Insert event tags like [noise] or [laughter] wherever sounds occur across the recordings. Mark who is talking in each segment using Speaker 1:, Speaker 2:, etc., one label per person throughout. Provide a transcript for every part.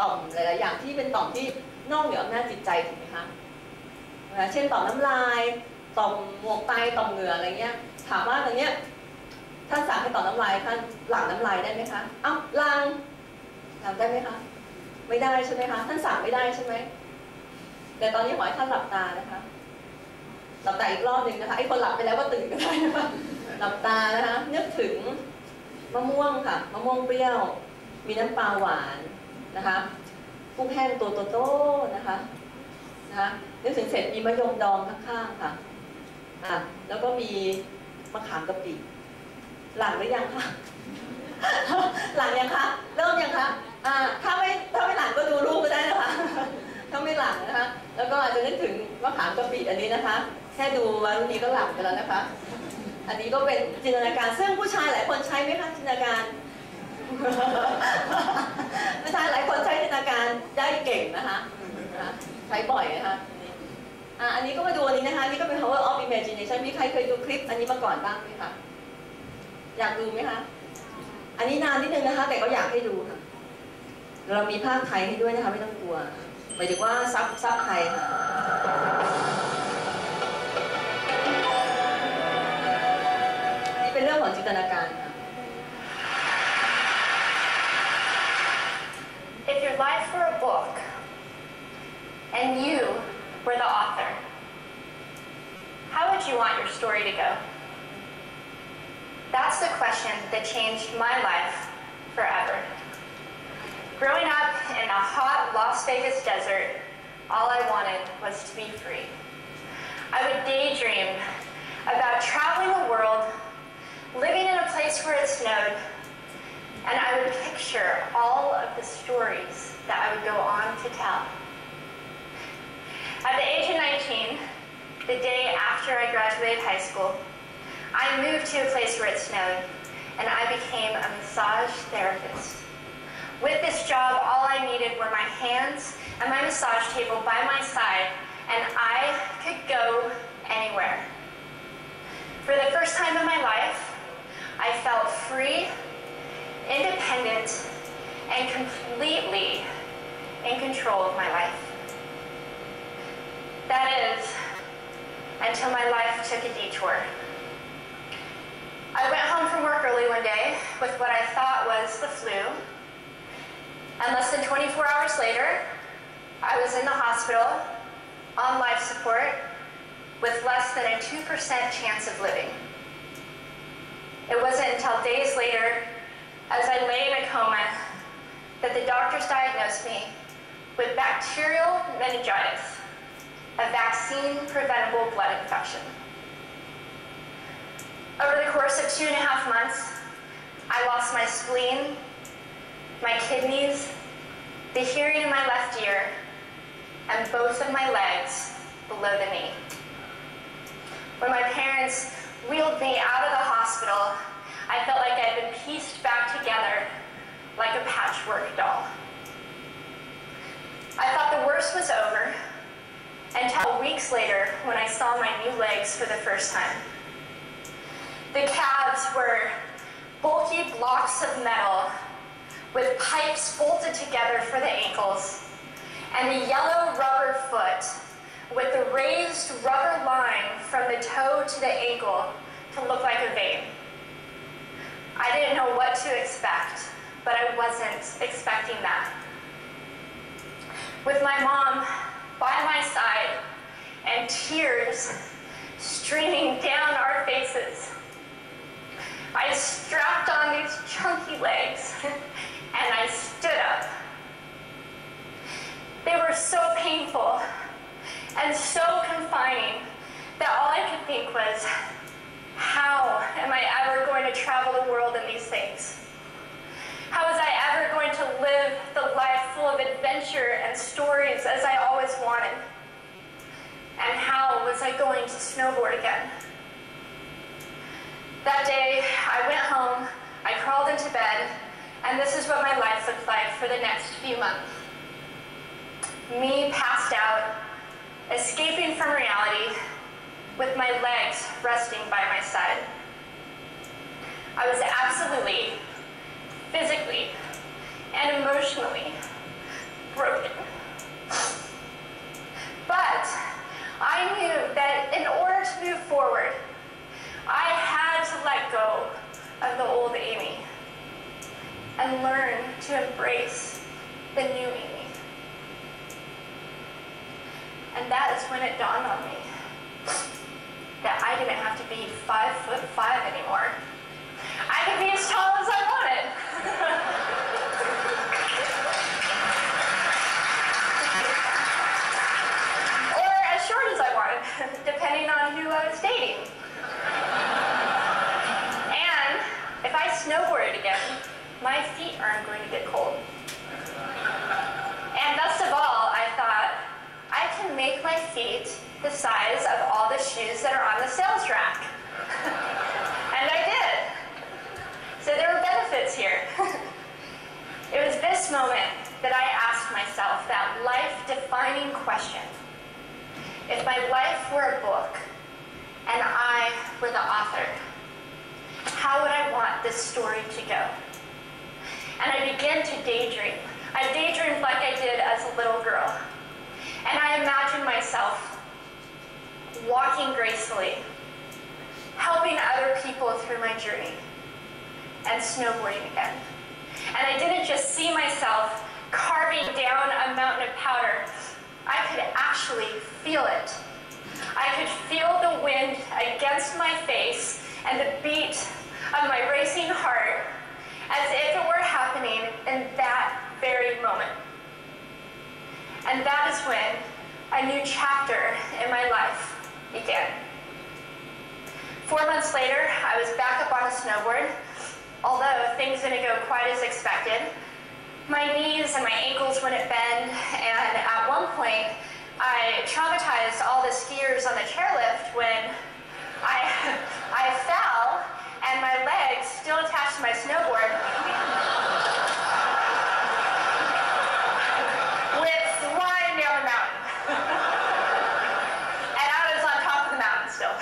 Speaker 1: ต่อมหลาย ๆ อย่างที่เป็นต่อมที่นอกเหนืออำนาจจิตใจถูกไหมคะนะเช่นต่อมน้ำลาย ต่อมหมวกไต ต่อมเหงื่ออะไรเงี้ย ถามว่าตรงเนี้ยท่านสั่งให้ต่อมน้ำลายท่านหลั่งน้ำลายได้ไหมคะ เอ้าหลั่งหลั่งได้ไหมคะ ไม่ได้ใช่ไหมคะ ท่านสั่งไม่ได้ใช่ไหม แต่ตอนนี้ขอให้ท่านหลับตานะคะ หลับตาอีกรอบหนึ่งนะคะ ไอ้คนหลับไปแล้วก็ตื่นก็ได้นะคะหลับตานะคะ นึกถึงมะม่วงค่ะ มะม่วงเปรี้ยว มีน้ำปลาหวาน นะคะกุ้งแห้งตัวโตๆนะคะนะคะนึกถึงเสร็จมีมะยมดองข้างๆค่ะอะ แล้วก็มีมะขามกะปิหลังหรือยังคะหลังยังคะเริ่มยังคะอ่าถ้าไม่ถ้าไม่หลังก็ดูรูปก็ได้นะคะ ถ้าไม่หลังนะคะ แล้วก็อาจจะนึกถึงมะขามกะปิอันนี้นะคะ แค่ดูวารุณีก็หลับไปแล้วนะคะ อันนี้ก็เป็นจินตนาการซึ่งผู้ชายหลายคนใช้ไหมคะจินตนาการ ผู้ชายหลายคนใช้จินตนาการได้เก่งนะคะใช้บ่อยนะคะอะอันนี้ก็มาดูอันนี้นะคะนี่ก็เป็น power of imagination มีใครเคยดูคลิปอันนี้มาก่อนบ้างไหมคะอยากดูไหมคะอันนี้นานนิดนึงนะคะ แต่ก็อยากให้ดูค่ะ เรามีภาคไทยให้ด้วยนะคะไม่ต้องกลัวหมายถึงว่าซับซับไทยค่ะนี่เป็นเรื่องของจินตนาการ
Speaker 2: your life were a book and you were the author, how would you want your story to go? That's the question that changed my life forever. Growing up in a hot Las Vegas desert, all I wanted was to be free. I would daydream about traveling the world, living in a place where it snowed, and I would picture all of the stories that I would go on to tell. At the age of 19, the day after I graduated high school, I moved to a place where it snowed, and I became a massage therapist. With this job, all I needed were my hands and my massage table by my side, and I could go anywhere. For the first time in my life, I felt free, independent, and completely in control of my life. That is, until my life took a detour. I went home from work early one day with what I thought was the flu, and less than 24 hours later, I was in the hospital on life support with less than a 2% chance of living. It wasn't until days later, as I lay in a coma, that the doctors diagnosed me with bacterial meningitis, a vaccine preventable blood infection. Over the course of two and a half months, I lost my spleen, my kidneys, the hearing in my left ear, and both of my legs below the knee. When my parents wheeled me out of the hospital, I felt like I had been pieced back together like a patchwork doll. I thought the worst was over until weeks later when I saw my new legs for the first time. The calves were bulky blocks of metal with pipes bolted together for the ankles, and the yellow rubber foot with the raised rubber line from the toe to the ankle to look like a vein. I didn't know what to expect, but I wasn't expecting that. With my mom by my side and tears streaming down our faces, I strapped on these chunky legs [laughs] and I stood up. They were so painful and so confining that all I could think was, how am I ever going to travel the world in these things? How was I ever going to live the life full of adventure and stories as I always wanted? And how was I going to snowboard again? That day, I went home, I crawled into bed, and this is what my life looked like for the next few months. Me passed out, escaping from reality, with my legs resting by my side. I was absolutely, physically, and emotionally broken. But I knew that in order to move forward, I had to let go of the old Amy and learn to embrace the new Amy. And that is when it dawned on me be five foot five anymore. I could be as tall as I wanted. [laughs] or as short as I wanted, [laughs] depending on who I was dating. And if I snowboarded again, my feet aren't going to get cold. And best of all, I thought, I can make my feet the size of shoes that are on the sales rack. [laughs] and I did. So there were benefits here. [laughs] it was this moment that I asked myself that life-defining question. If my life were a book and I were the author, how would I want this story to go? And I began to daydream. I daydreamed like I did as a little girl. And I imagined myself walking gracefully, helping other people through my journey, and snowboarding again. And I didn't just see myself carving down a mountain of powder, I could actually feel it. I could feel the wind against my face and the beat of my racing heart as if it were happening in that very moment. And that is when a new chapter in my life began. Four months later, I was back up on a snowboard. Although things didn't go quite as expected, my knees and my ankles wouldn't bend, and at one point, I traumatized all the skiers on the chairlift when I, [laughs] I fell and my legs still attached to my snowboard [laughs] went flying down the mountain. and I was on top of the mountain still.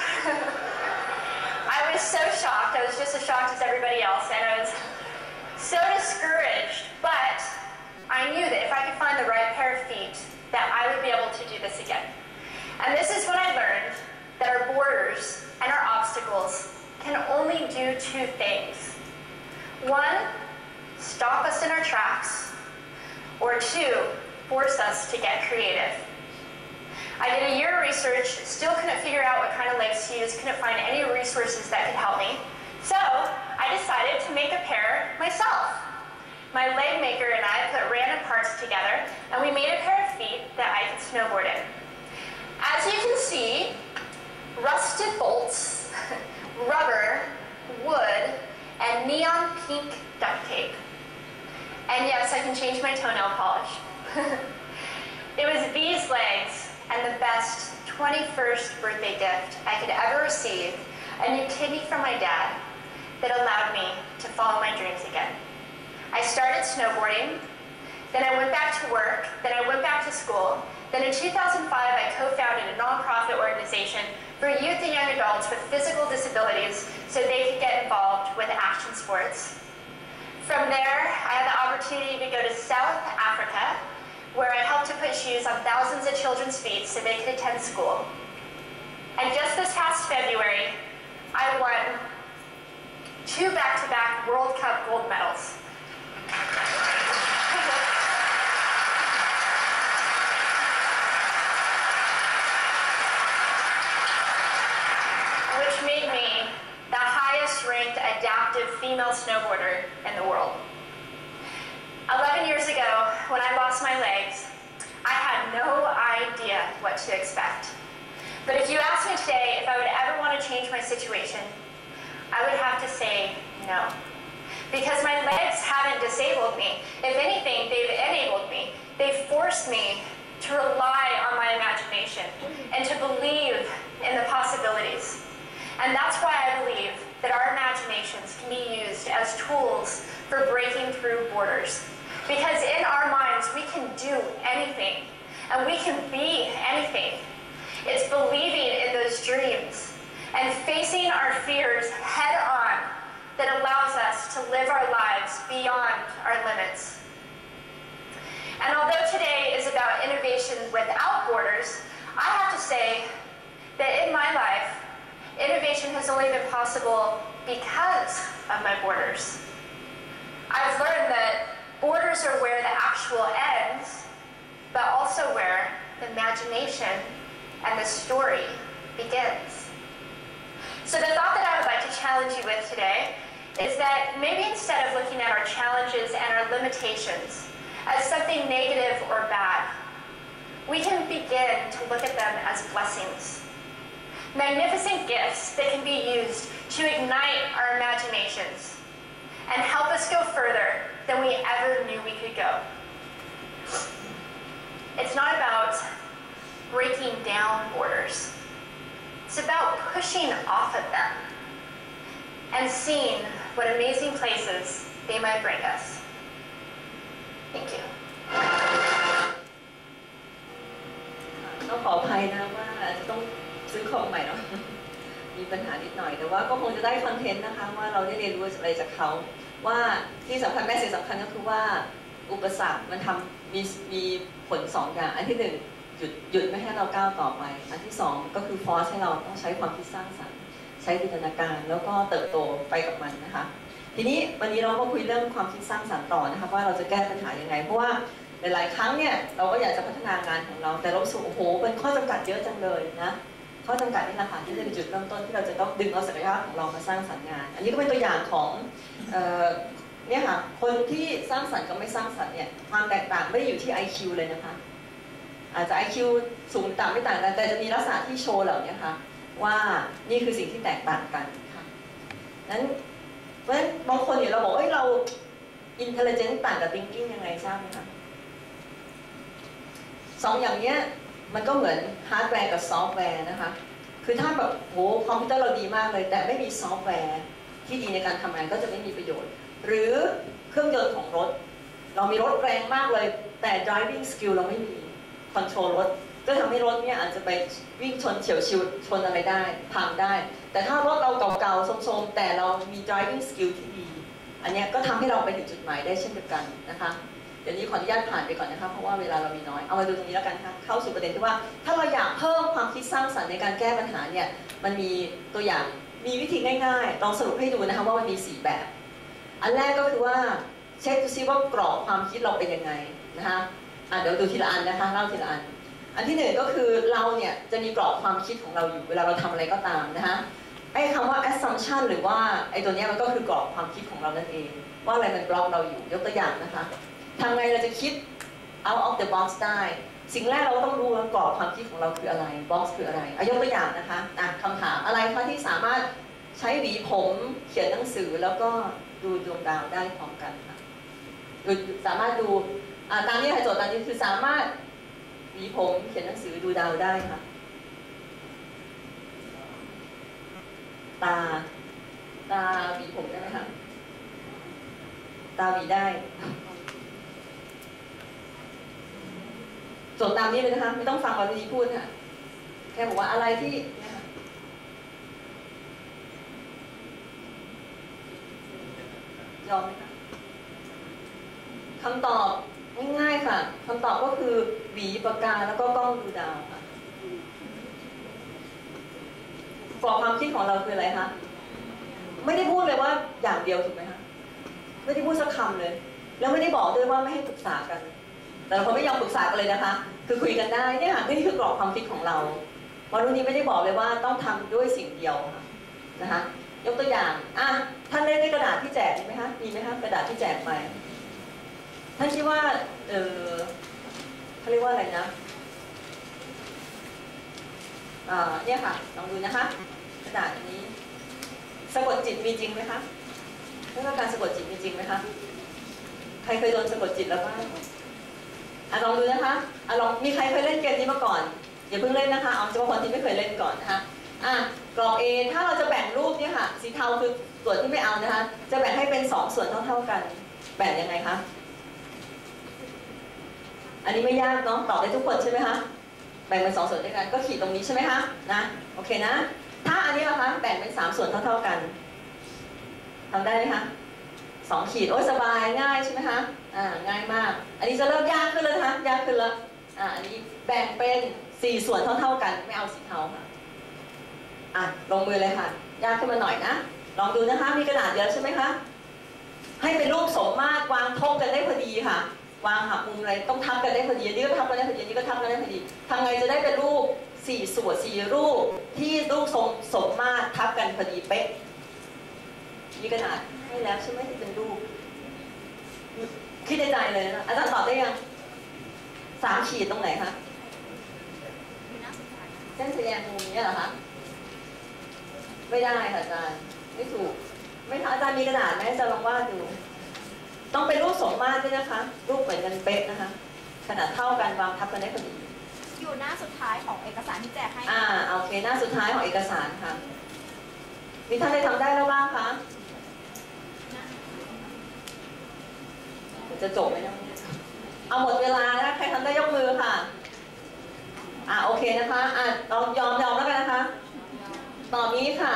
Speaker 2: I was so shocked. I was just as shocked as everybody else, and I was so discouraged. But I knew that if I could find the right pair of feet, that I would be able to do this again. And this is when I learned that our borders and our obstacles can only do two things. One, stop us in our tracks, or two, force us to get creative. I did a year of research, still couldn't figure out what kind of legs to use, couldn't find any resources that could help me. So I decided to make a pair myself. My leg maker and I put random parts together, and we made a pair of feet that I could snowboard in. As you can see, rusted bolts, [laughs] rubber, wood, and neon pink duct tape. And yes, I can change my toenail polish. [laughs] it was these legs and the best 21st birthday gift I could ever receive, a new kidney from my dad, that allowed me to follow my dreams again. I started snowboarding, then I went back to work, then I went back to school, then in 2005 I co-founded a nonprofit organization for youth and young adults with physical disabilities so they could get involved with action sports. From there, I had the opportunity to go to South Africa, where I helped to put shoes on thousands of children's feet so they could attend school. And just this past February, I won two back-to-back World Cup gold medals. which made me the highest ranked adaptive female snowboarder in the world. 11 years ago, when I lost my legs, I had no idea what to expect. But if you ask me today if I would ever want to change my situation, I would have to say no. Because my legs haven't disabled me. If anything, they've enabled me. They've forced me to rely on my imagination and to believe in the possibilities. And that's why I believe that our imaginations can be used as tools for breaking through borders. Because in our minds, we can do anything, and we can be anything. It's believing in those dreams and facing our fears head on that allows us to live our lives beyond our limits. And although today is about innovation without borders, I have to say that in my life, innovation has only been possible because of my borders. I've learned that borders are where the actual ends, but also where the imagination and the story begins. So the thought that I would like to challenge you with today is that maybe instead of looking at our challenges and our limitations as something negative or bad, we can begin to look at them as blessings. Magnificent gifts that can be used to ignite our imaginations and help us go further than we ever knew we could go. It's not about breaking down borders. It's about pushing off of them and seeing what amazing places they might bring us. Thank you.
Speaker 1: ต้องขออภัยนะว่าอาจจะต้องซื้อคอมใหม่เนาะมีปัญหานิดหน่อยแต่ว่าก็คงจะได้คอนเทนต์นะคะว่าเราได้เรียนรู้อะไรจากเขาว่าที่สำคัญแม่สิ่งสำคัญก็คือว่า อุปสรรคมันทำมีมีผลสองอย่าง อันที่หนึ่งหยุดหยุดไม่ให้เราก้าวต่อไป อันที่สองก็คือฟอร์สให้เราต้องใช้ความคิดสร้างสรรค์ใช้จินตนาการแล้วก็เติบโตไปกับมันนะคะ ทีนี้วันนี้เราก็คุยเรื่องความคิดสร้างสรรค์ต่อนะคะว่าเราจะแก้ปัญหายังไง เพราะว่าหลาย ๆ ครั้งเนี่ยเราก็อยากจะพัฒนางานของเรา แต่เรารู้สึกโอ้โหเป็นข้อจำกัดเยอะจังเลยนะข้อจำกัดนี่แหละค่ะที่จะเป็นจุดเริ่มต้นที่เราจะต้องดึงเอาศักยภาพของเรามาสร้างสรรค์งาน อันนี้ก็เป็นตัวอย่างของ เนี่ยค่ะ คนที่สร้างสรรค์กับไม่สร้างสรรค์เนี่ยความแตกต่างไม่ได้อยู่ที่ IQ เลยนะคะ อาจจะ IQ สูงต่ำไม่ต่างกันแต่จะมีลักษณะที่โชว์เหล่านี้ค่ะว่านี่คือสิ่งที่แตกต่างกันค่ะนั้นเพราะฉะนั้นบางคนเนี่ยเราบอกเอ้ยเรา intelligent ต่างกับ thinking ยังไงทราบไหมคะสองอย่างเนี้ยมันก็เหมือนฮาร์ดแวร์กับซอฟต์แวร์นะคะ คือถ้าแบบโหคอมพิวเตอร์เราดีมากเลย แต่ไม่มีซอฟต์แวร์ที่ดีในการทำงานก็จะไม่มีประโยชน์ หรือเครื่องยนต์ของรถ เรามีรถแรงมากเลย แต่ driving skill เราไม่มี control รถ ก็ทำให้รถเนี่ยอาจจะไปวิ่งชนเฉียวชิวชนอะไรได้พังได้ แต่ถ้ารถเราเก่าๆโทรมๆแต่เรามี driving skill ที่ดี อันนี้ก็ทำให้เราไปถึงจุดหมายได้เช่นเดียวกันนะคะเดี๋ยวนี้ขออนุญาตผ่านไปก่อนนะคะเพราะว่าเวลาเรามีน้อย เอามาดูตรงนี้แล้วกันค่ะเข้าสู่ประเด็นที่ว่า ถ้าเราอยากเพิ่มความคิดสร้างสรรค์ในการแก้ปัญหาเนี่ยมันมีตัวอย่างมีวิธีง่ายๆลองสรุปให้ดูนะคะว่ามันมี 4 แบบ อันแรกก็คือว่าเช็คดูซิว่ากรอบความคิดเราเป็นยังไงนะคะอะเดี๋ยวดูทีละอันนะคะเล่าทีละอัน อันที่หนึ่งก็คือเราเนี่ยจะมีกรอบความคิดของเราอยู่เวลาเราทำอะไรก็ตามนะคะไอ้คำว่า assumption หรือว่าไอ้ตัวเนี้ยมันก็คือกรอบความคิดของเรานั่นเอง ว่าอะไรมันบล็อกเราอยู่ยกตัวอย่างนะคะทำไงเราจะคิด out of the box ได้ สิ่งแรกเราต้องรู้ว่ากรอบความคิดของเราคืออะไร box คืออะไรอายกตัวอย่างนะคะอะคำถามอะไรคะที่สามารถใช้หวีผมเขียนหนังสือแล้วก็ ดูดวงดาวได้พร้อมกันค่ะดูสามารถดูตามนี้ค่ะโจทย์ตามนี้คือสามารถหวีผมเขียนหนังสือดูดาวได้ค่ะ ตา ตาหวีผมได้ไหมคะตาหวีได้จทย์ตามนี้เลยนะคะ ไม่ต้องฟังวารีพูดค่ะ แค่บอกว่าอะไรที่นี่ยค่ะ ยอมไหมคะคำตอบง่ายๆค่ะคำตอบก็คือหวีปากกาแล้วก็กล้องดูดาวค่ะกรอบความคิดของเราคืออะไรคะไม่ได้พูดเลยว่าอย่างเดียวถูกไหมคะไม่ได้พูดสักคำเลย แล้วไม่ได้บอกด้วยว่าไม่ให้ปรึกษากัน แต่เราไม่ยอมปรึกษากันเลยนะคะ คือคุยกันได้เนี่ยค่ะนี่คือกรอบความคิดของเราวันนี้ไม่ได้บอกเลยว่าต้องทำด้วยสิ่งเดียวค่ะนะคะ ยกตัวอย่างอะท่านเล่นด้กระดาษที่แจกไหมคะมีไหมคะกระดาษที่แจกไปท่านคิดว่าเออเขาเรียกว่าอะไรนะอ่าเนี่ยค่ะลองดูนะคะ กระดาษอันนี้ สะกดจิตมีจริงไหมคะเรื่องการสะกดจิตมีจริงไหมคะใครเคยโดนสะกดจิตแล้วบ้างอะลองดูนะคะอะลองมีใครเคยเล่นเกมนี้มาก่อนอย่าเพิ่งเล่นนะคะเอาเฉพาะคนที่ไม่เคยเล่นก่อนนะคะอะ กรอบ A ถ้าเราจะแบ่งรูปเนี่ยค่ะ สีเทาคือส่วนที่ไม่เอานะคะ จะแบ่งให้เป็นสองส่วนเท่าๆกัน แบ่งยังไงคะ อันนี้ไม่ยากเนาะตอบได้ทุกคนใช่ไหมคะ แบ่งเป็นสองส่วนด้วยกัน ก็ขีดตรงนี้ใช่ไหมคะ นะ โอเคนะ ถ้าอันนี้ล่ะคะ แบ่งเป็นสามส่วนเท่าๆกันทำได้ไหมคะสองขีด โอ้ยสบายง่ายใช่ไหมคะ อ่า ง่ายมาก อันนี้จะเริ่มยากขึ้นแล้วนะคะ ยากขึ้นแล้ว อ่า อันนี้แบ่งเป็นสี่ส่วนเท่าๆกัน ไม่เอาสีเทาค่ะ อะลงมือเลยค่ะ ยากขึ้นมาหน่อยนะ ลองดูนะคะ มีกระดาษเยอะใช่ไหมคะ ให้เป็นรูปสมมาตรวางทบกันได้พอดีค่ะ วางหักมุมอะไรต้องทับกันได้พอดีอันนี้ก็ทับกันได้พอดีอันนี้ก็ทับกันได้พอดีทำไงจะได้เป็นรูปสี่ส่วนสี่รูปที่รูปทรงสมมาตรทับกันพอดีเป๊ะมีกระดาษให้แล้วใช่ไหมที่เป็นรูปคิดในใจเลยนะอาจารย์ตอบได้ยังสามขีดตรงไหนคะเส้นทะแยงมุมนี้เหรอคะ ไม่ได้ค่ะอาจารย์ ไม่ถูก ไม่ค่ะอาจารย์มีกระดาษไหมอาจารย์ลองวาดดู ต้องเป็นรูปสมมาตรด้วยนะคะ รูปเหมือนกันเป๊ะนะคะ ขนาดเท่ากันวางทับกันได้พอดี
Speaker 3: อยู่หน้าสุดท้ายของเอกสารที่แจกให้
Speaker 1: อ่าโอเค หน้าสุดท้ายของเอกสารค่ะ มีท่านได้ทำได้แล้วบ้างคะจะจบไหมเนะเอาหมดเวลานะใครทำได้ยกมือค่ะ อ่าโอเคนะคะ อ่าเรายอมยอมแล้วกันนะคะ ต่อนี้ค่ะ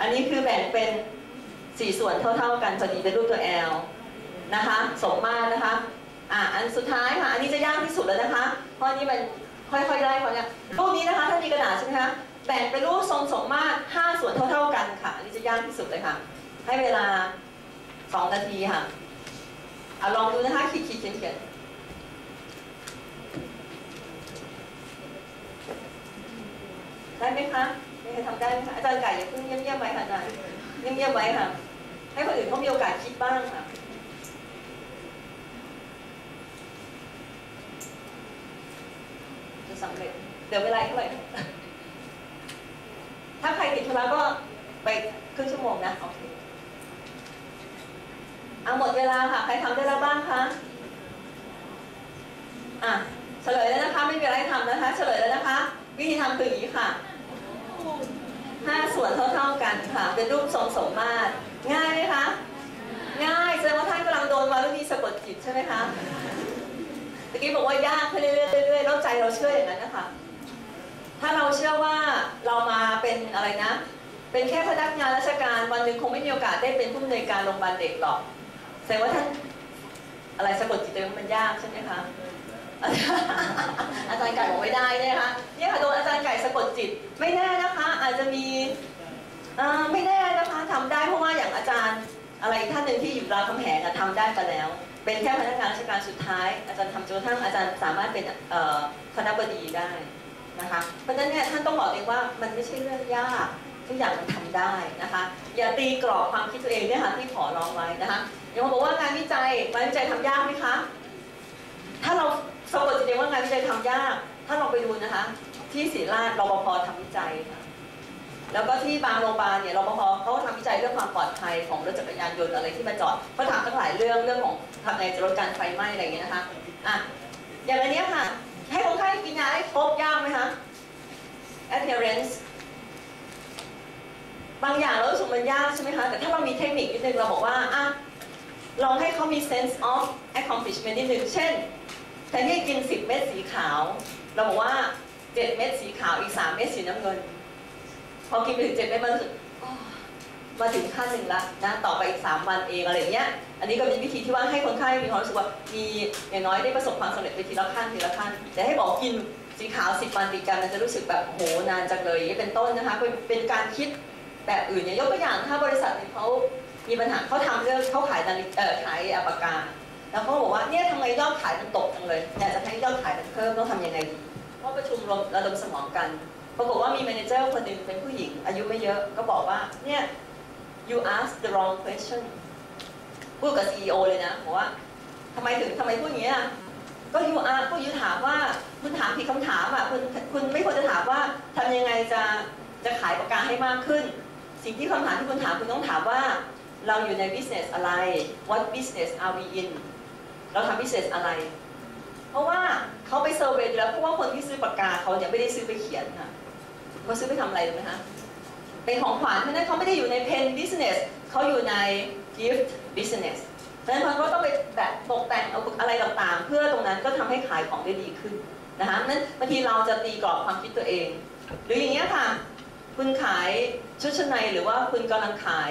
Speaker 1: อันนี้คือแบ่งเป็นสี่ส่วนเท่า ๆ กันพอดีเป็นรูปตัว L นะคะ สมมาตรนะคะ อ่าอันสุดท้ายค่ะ อันนี้จะยากที่สุดแล้วนะคะ เพราะนี้มันค่อยๆได้เขาเนี่ยรูปนี้นะคะ ถ้ามีกระดาษใช่ไหมคะ แบ่งเป็นรูปทรงสมมาตรห้าส่วนเท่า ๆกันค่ะ อันนี้จะยากที่สุดเลยค่ะ ให้เวลาสองนาทีค่ะ เอาลองดูนะคะ ขีดขีดเขียนเขียนได้ไหมคะ มีใครทำได้ไหมคะอาจารย์ไก่อย่าเพิ่งเยี่ยมๆไว้ค่ะอาจารย์เยี่ยมๆไว้ค่ะ ให้คนอื่นเขามีโอกาสคิดบ้างค่ะจะสำเร็จเดี๋ยวเวลาเท่าไหร่ถ้าใครติดธุระก็ไปครึ่งชั่วโมงนะโอเคเอาหมดเวลาค่ะ ใครทำได้แล้วบ้างคะอะเฉลยแล้วนะคะ ไม่มีอะไรทำนะคะ เฉลยแล้วนะคะ วิธีทำคืออย่างนี้ค่ะ ห้าส่วนเท่าๆกันค่ะ เป็นรูปทรงสมมาตร ง่ายไหมคะ ง่ายแสดงว่าท่านกำลังโดนวารุณีสะกดจิตใช่ไหมคะตะกี้บอกว่ายากขึ้นเรื่อยๆเรื่อยๆแล้วใจเราเชื่ออย่างนั้นนะคะ ถ้าเราเชื่อว่าเรามาเป็นอะไรนะ เป็นแค่พนักงานราชการวันหนึ่งคงไม่มีโอกาสได้เป็นผู้อำนวยการโรงพยาบาลเด็กหรอกแสดงว่าท่านอะไรสะกดจิตตัวเองมันยากใช่ไหมคะ อาจารย์ไก่บอกไม่ได้เนี่ยนะคะเนี่ยค่ะโดนอาจารย์ไก่สะกดจิต ไม่แน่นะคะ อาจจะมีไม่แน่นะคะทำได้เพราะว่าอย่างอาจารย์อะไรท่านหนึ่งที่อยู่รามคำแหงอะทำได้ไปแล้ว เป็นแค่พนักงานราชการสุดท้าย อาจารย์ทำจนกระทั่งอาจารย์สามารถเป็นคณบดีได้นะคะเพราะฉะนั้นเนี่ยท่านต้องบอกเองว่ามันไม่ใช่เรื่องยากทุกอย่างมันทำได้นะคะ อย่าตีกรอบความคิดตัวเองเนี่ยค่ะที่ขอร้องไว้นะคะอย่างมาบอกว่างานวิจัยงานวิจัยทำยากไหมคะ ถ้าเราสะกดจิตเองว่างานวิจัยทำยาก ถ้าเราไปดูนะคะ ที่ศรีราชรปภทำวิจัยค่ะแล้วก็ที่บางโรงพยาบาลเนี่ยรปภเขาทำวิจัยเรื่องความปลอดภัยของรถจักรยานยนต์อะไรที่มาจอดเขาถามตั้งหลายเรื่องเรื่องของทำไงจะลดการไฟไหม้อะไรอย่างเงี้ยนะคะอะอย่างอันเนี้ยค่ะ ให้คนไข้กินยาให้ครบยากไหมคะ adherence บางอย่างเรารู้สึกมันยากใช่ไหมคะ แต่ถ้าเรามีเทคนิคนิดนึงเราบอกว่าอะลองให้เขามี sense of accomplishment นิดนึง เช่น แทนที่กิน 10 เม็ดสีขาว เราบอกว่า 7 เม็ดสีขาวอีก 3 เม็ดสีน้ำเงิน พอกินไปถึง 7 เม็ดมันรู้สึกมาถึงขั้นหนึ่งละนะต่อไปอีก 3 วันเองอะไรเงี้ย อันนี้ก็เป็นวิธีที่ว่าให้คนไข้มีความรู้สึกว่ามีอย่างน้อยได้ประสบความสำเร็จไปทีละขั้นทีละขั้น แต่ให้บอกกินสีขาว10วันติดกันมันจะรู้สึกแบบโหนานจังเลยเป็นต้นนะคะเป็นการคิดแบบอื่นเนี่ยยกตัวอย่างถ้าบริษัทเขามีปัญหาเขาทำเรื่องเขาขายนาฬิเอ่อขายปากกา แล้วเขาบอกว่าเนี่ยทำไมยอดขายมันตกจังเลยอยากจะให้ยอดขายมันเพิ่มต้องทำยังไงดีก็ประชุมรวมระดมสมองกัน ปรากฏว่ามี manager คนหนึ่งเป็นผู้หญิง อายุไม่เยอะก็บอกว่าเนี่ย you ask the wrong question พูดกับ CEO เลยนะบอกว่าทำไมถึงทำไมพูดอย่างนี้อะก็ you ask ก็ you ถามว่าคุณถามผิดคำถามอะคุณคุณไม่ควรจะถามว่าทำยังไงจะจะขายปากกาให้มากขึ้น สิ่งที่คำถามที่คุณถามคุณต้องถามว่า เราอยู่ใน business อะไร what business are we in เราทำ business อะไร เพราะว่าเขาไปเซอร์เวย์แล้วเพราะว่าคนที่ซื้อปากกาเขาเนี่ยไม่ได้ซื้อไปเขียนค่ะเขาซื้อไปทำอะไรรู้ไหมคะเป็นของขวัญเพราะนั้นเขาไม่ได้อยู่ใน pen business เขาอยู่ใน gift business เพราะฉะนั้นเขาก็ต้องไปแบบตกแต่งเอาอะไรต่างๆ เพื่อตรงนั้นก็ทำให้ขายของได้ดีขึ้นนะคะนั้นบางทีเราจะตีกรอบความคิดตัวเอง หรืออย่างเงี้ยค่ะ คุณขายชุดชั้นในหรือว่าคุณกำลังขาย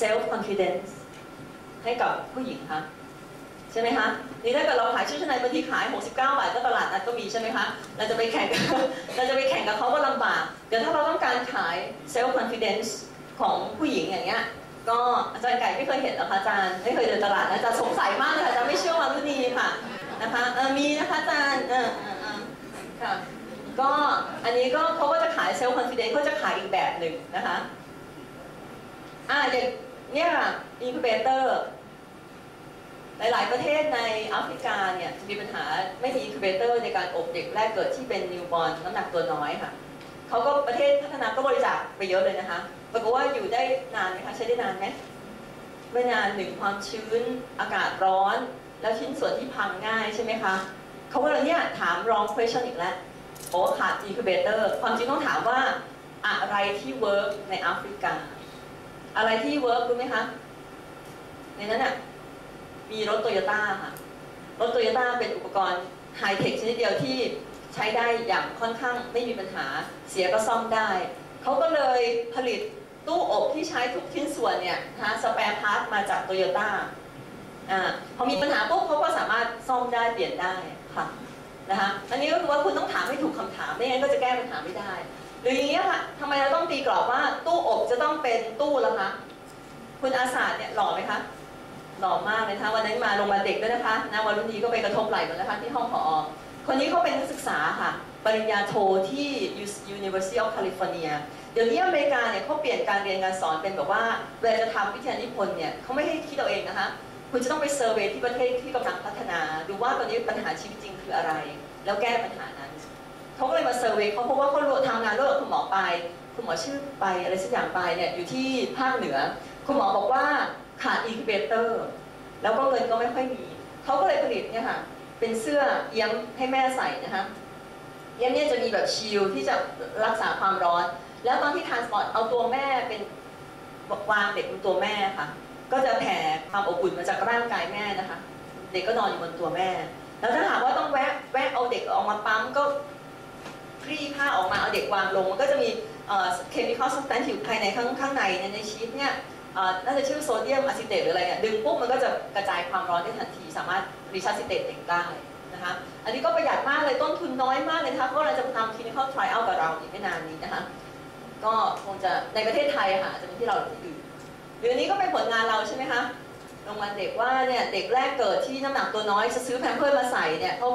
Speaker 1: self confidence ให้กับผู้หญิงคะ ช่ไหมคะนี่ถ้าเกิดเราขายชุดชั้นในบางทีขาย 69 บาทก็ตลาดนัดก็มีใช่ไหมคะ เราจะไปแข่งกับเราจะไปแข่งกับเขาก็ลำบากเดี๋ยวถ้าเราต้องการขาย self confidence ของผู้หญิงอย่างเงี้ย ก็อาจารย์ไก่ไม่เคยเห็นหรอคะอาจารย์ ไม่เคยเดินตลาดนะอาจารย์สงสัยมากเลยค่ะอาจารย์ไม่เชื่อวารุณีค่ะนะคะเออมีนะคะอาจารย์เออเออเออค่ะ ก็อันนี้ก็เขาก็จะขาย self-confidence เขาจะขายอีกแบบหนึ่งนะคะ อ่าอย่างเนี่ย incubator หลาย ๆ ประเทศในแอฟริกาเนี่ยจะมีปัญหาไม่มี incubator ในการอบเด็กแรกเกิดที่เป็น newborn น้ำหนักตัวน้อยค่ะเขาก็ประเทศพัฒนาก็บริจาคไปเยอะเลยนะคะปรากฏว่าอยู่ได้นานไหมคะใช้ได้นานไหมไม่นานหนึ่งความชื้นอากาศร้อน แล้วชิ้นส่วนที่พังง่ายใช่ไหมคะเขาก็เลยเนี่ยถาม wrong question อีกแล้วโอ้ขาด incubator ความจริงต้องถามว่าอะไรที่ work ในแอฟริกา อะไรที่ work รู้ไหมคะในนั้นน่ะ มีรถโตโยต้าค่ะ รถโตโยต้าเป็นอุปกรณ์ไฮเทคชนิดเดียวที่ใช้ได้อย่างค่อนข้างไม่มีปัญหาเสียก็ซ่อมได้ เขาก็เลยผลิตตู้อบที่ใช้ทุกชิ้นส่วนเนี่ยนะคะ spare part มาจากโตโยต้าอ่าพอมีปัญหาปุ๊บเขาก็สามารถซ่อมได้เปลี่ยนได้ค่ะนะคะอันนี้ก็คือว่าคุณต้องถามให้ถูกคำถามไม่งั้นก็จะแก้ปัญหาไม่ได้ หรืออย่างนี้ยค่ะทำไมเราต้องตีกรอบว่าตู้อบจะต้องเป็นตู้ละคะคุณอาสาเนี่ยหล่อไหมคะ หล่อมากเลยนะคะวันนั้นมาโรงพยาเด็กด้วยนะคะนะวันรุ่นนี้ก็ไปกระทบไหล่หมดนะคะที่ห้องผอคนนี้เขาเป็นนักศึกษาค่ะ ปริญญาโทที่ University of California เดี๋ยวนี้อเมริกาเนี่ยเขาเปลี่ยนการเรียนการสอนเป็นแบบว่าเวลาจะทำวิทยานิพนธ์เนี่ยเขาไม่ให้คิดเอาเองนะคะ คุณจะต้องไป survey ที่ประเทศที่กำลังพัฒนา ดูว่าตอนนี้ปัญหาชีวิตจริงคืออะไร แล้วแก้ปัญหานั้นเขาก็เลยมา survey เขาเพราะว่าเขาทำงานร่วมกับคุณหมอไป คุณหมอชื่อไปอะไรสักอย่างไปเนี่ยอยู่ที่ภาคเหนือ คุณหมอบอกว่า ขาด incubator แล้วก็เงินก็ไม่ค่อยมี เขาก็เลยผลิตเนี่ยค่ะเป็นเสื้อเอี้ยมให้แม่ใส่นะคะเอี้ยมเนี่ยจะมีแบบชิลที่จะรักษาความร้อน แล้วตอนที่ transport เอาตัวแม่เป็นวางเด็กบนตัวแม่ค่ะ ก็จะแผ่ความอบอุ่นมาจากร่างกายแม่นะคะ เด็กก็นอนอยู่บนตัวแม่ แล้วถ้าหากว่าต้องแวะแวะเอาเด็กออกมาปุ๊บก็คลี่ผ้าออกมาเอาเด็กวางลงมันก็จะมี chemical substance อยู่ภายในข้างข้างในในชีสเนี่ย น่าจะชื่อโซเดียมอะซิเตตหรืออะไรเนี่ยดึงปุ๊บมันก็จะกระจายความร้อนได้ทันที สามารถ resuscitate เด็กได้นะคะอันนี้ก็ประหยัดมากเลยต้นทุนน้อยมากเลยนะคะเพราะเราจะทำ clinical trial กับเราอีกไม่นานนี้นะคะก็คงจะในประเทศไทยค่ะจะเป็นที่เราหรือที่อื่นเดี๋ยวนี้ก็เป็นผลงานเราใช่ไหมคะโรงพยาบาลเด็กว่าเนี่ยเด็กแรกเกิดที่น้ำหนักตัวน้อยจะซื้อ Pampers มาใส่เนี่ยเขา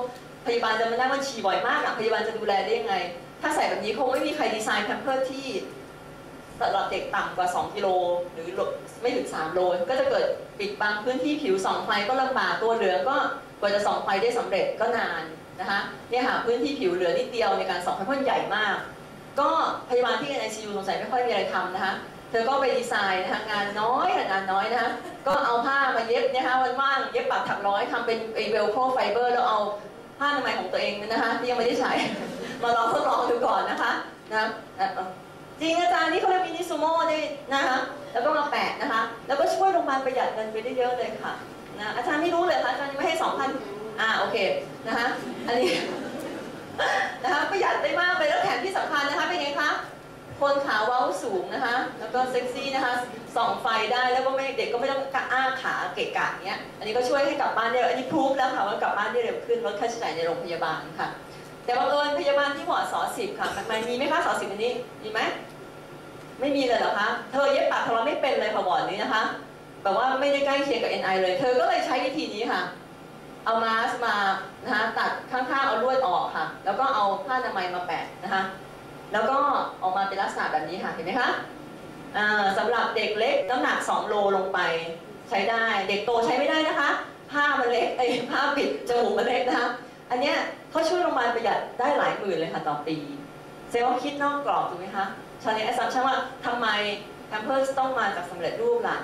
Speaker 1: พยาบาลจะมานั่งมันฉี่บ่อยมากอะพยาบาลจะดูแลได้ยังไง ถ้าใส่แบบนี้คงไม่มีใครดีไซน์ Pampers ที่ สำหรับเด็กต่ำกว่า 2 กิโลหรือไม่ถึง 3 โล ก็จะเกิดปิดบังพื้นที่ผิวส่องไฟก็ลำบากตัวเหลืองก็กว่าจะส่องไฟได้สำเร็จก็นานนะคะเนี่ยค่ะพื้นที่ผิวเหลือนิดเดียวในการส่องไฟเพราะมันใหญ่มาก ก็พยาบาลที่ใน ICU สงสัยไม่ค่อยมีอะไรทำนะคะเธอก็ไปดีไซน์นะคะงานน้อยงานน้อยนะคะก็เอาผ้ามาเย็บนะคะวันว่างเย็บปักถักร้อยทำเป็นไอเวลโครไฟเบอร์แล้วเอาผ้าอนามัยของตัวเองนะคะที่ยังไม่ได้ใช้ มาลองทดลองดูก่อนนะคะนะ จริงอาจารย์นี่เขาเรียกมินิซูโม่นี่นะคะแล้วก็มาแปะนะคะ แล้วก็ช่วยโรงพยาบาลประหยัดเงินไปได้เยอะเลยค่ะนะอาจารย์ไม่รู้เลยค่ะอาจารย์ไม่ให้สองพันอ่าโอเคนะคะอันนี้นะคะประหยัดได้มากเลยแล้วแถมที่สำคัญนะคะเป็นไงคะคนขาเว้าสูงนะคะ แล้วก็เซ็กซี่นะคะส่องไฟได้แล้วก็ไม่เด็กก็ไม่ต้องกะอ้าขาเกะกะเนี้ย อันนี้ก็ช่วยให้กลับบ้านได้เร็วอันนี้พรูฟแล้วค่ะว่ากลับบ้านได้เร็วขึ้นลดค่าใช้จ่ายในโรงพยาบาลค่ะ แต่บังเอิญพยาบาลที่หมอสอสิบค่ะมันมันมีไหมคะสอสิบอันนี้มีไหม ไม่มีเลยเหรอคะ เธอเย็บปากของเราไม่เป็นเลยค่ะบอร์ดนี้นะคะแบบว่าไม่ได้ใกล้เคียงกับ NI เลย เธอก็เลยใช้วิธีนี้ค่ะ เอามาสมานะคะตัดข้างๆเอาลวดออกค่ะ แล้วก็เอาผ้าอนามัยมาแปะนะคะ แล้วก็ออกมาเป็นลักษณะแบบนี้ค่ะเห็นไหมคะอ่าสำหรับเด็กเล็กน้ำหนัก 2 โลลงไปใช้ได้เด็กโตใช้ไม่ได้นะคะ ผ้ามันเล็กไอ้ยผ้าปิดจมูกมันเล็กนะคะอันเนี้ยเขาช่วยโรงพยาบาลประหยัดได้หลายหมื่นเลยค่ะต่อปีเซลล์คิดนอกกรอบถูกไหมคะ challenge assumption ว่าทำไม Pampers ต้องมาจากสำเร็จรูปล่ะ